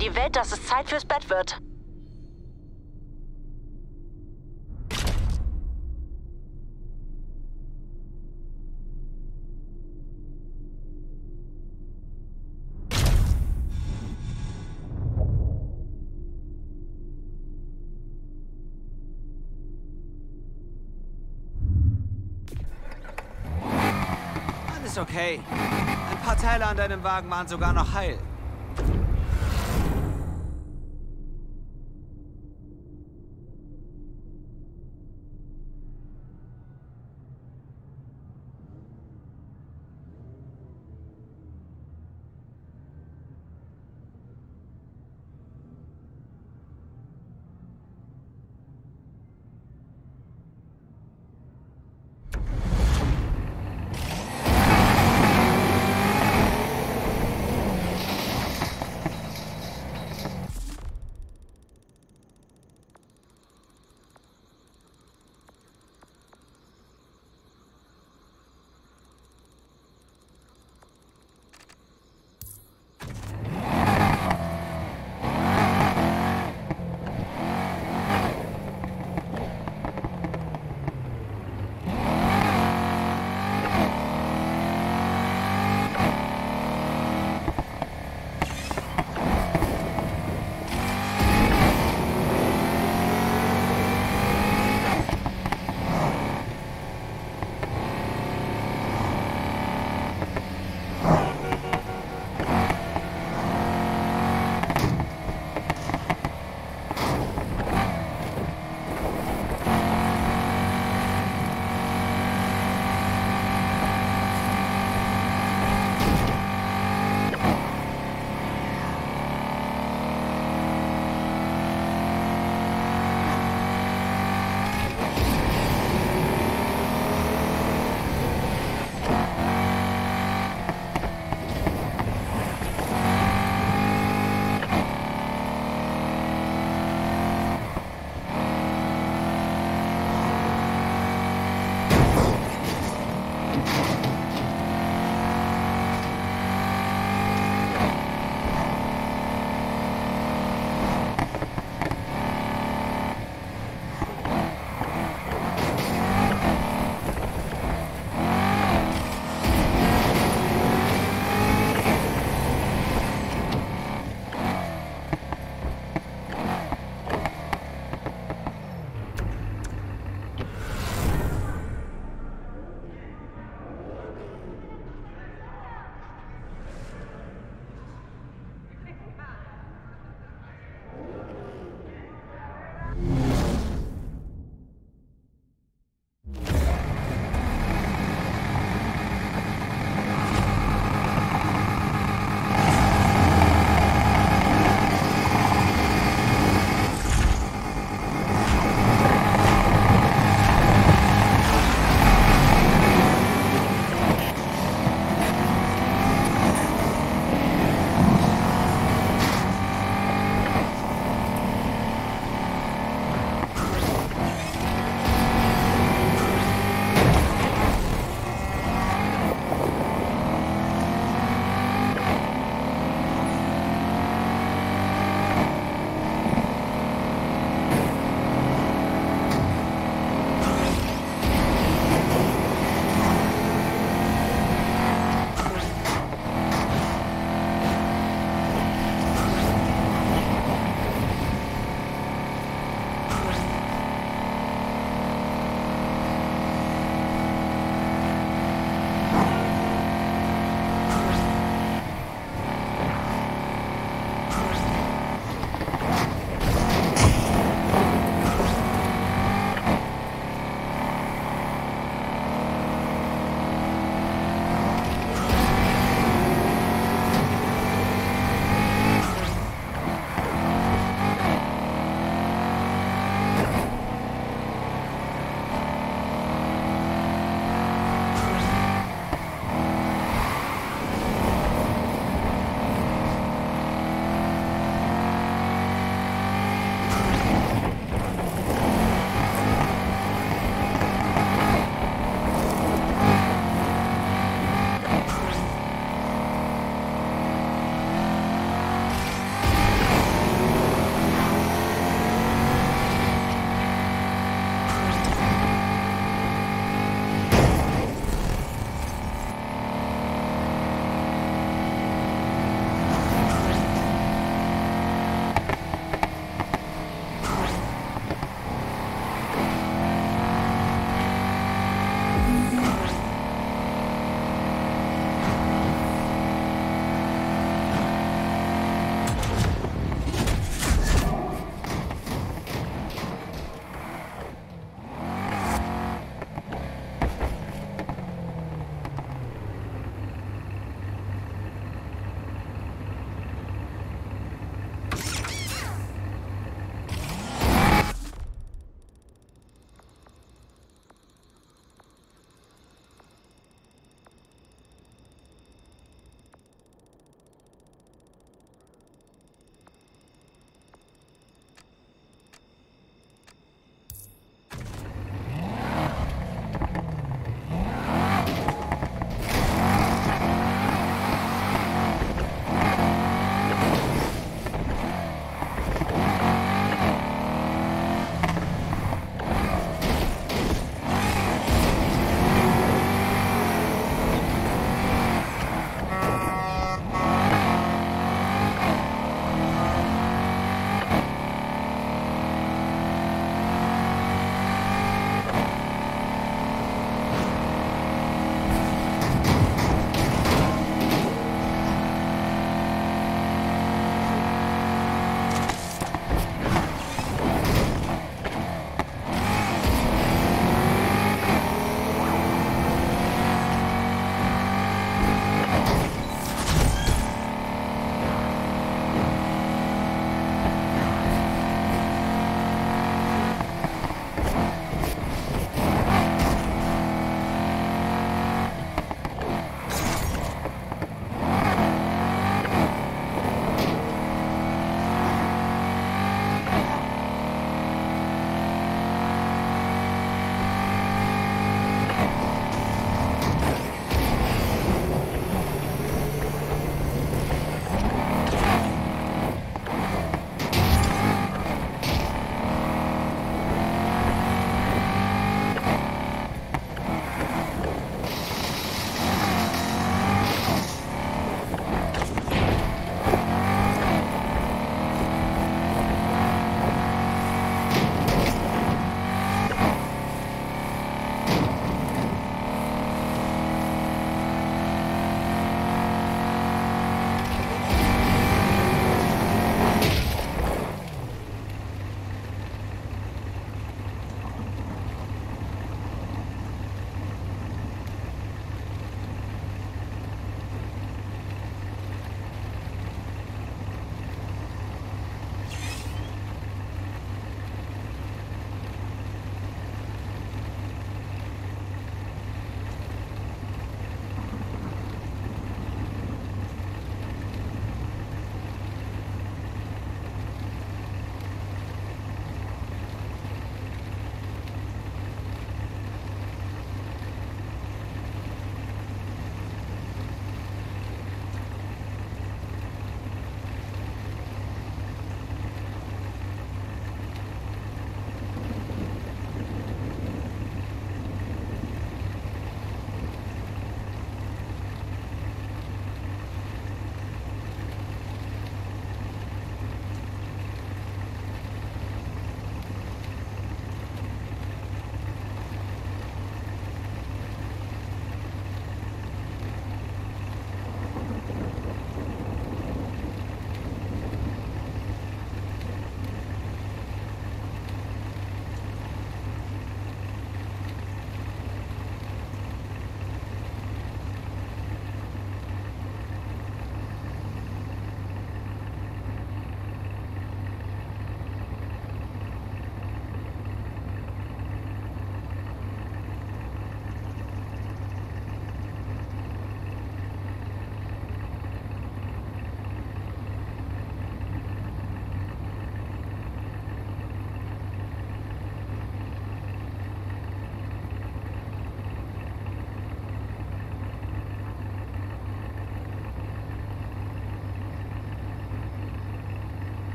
die Welt, dass es Zeit fürs Bett wird. Alles okay. Ein paar Teile an deinem Wagen waren sogar noch heil.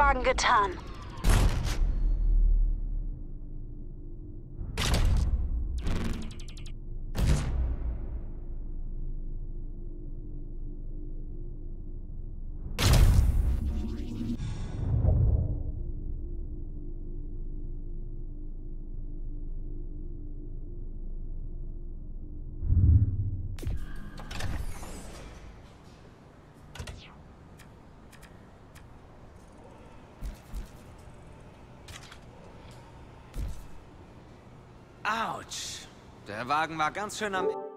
Der Der Wagen war ganz schön am...